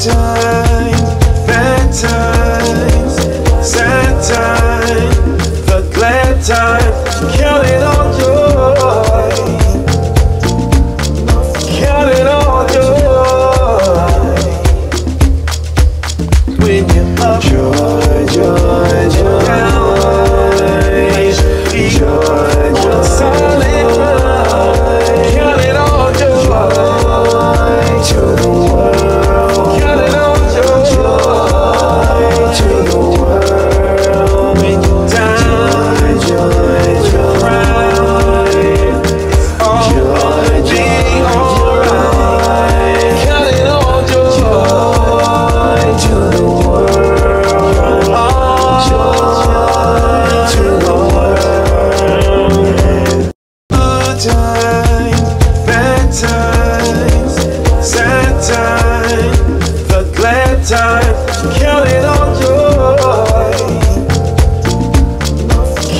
times, bad times, sad times. times, bad times, sad times, the glad times. Count it all joy.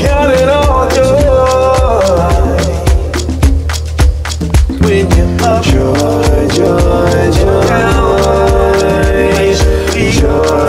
Count it all joy. When you're up, joy, joy, joy, joy. joy.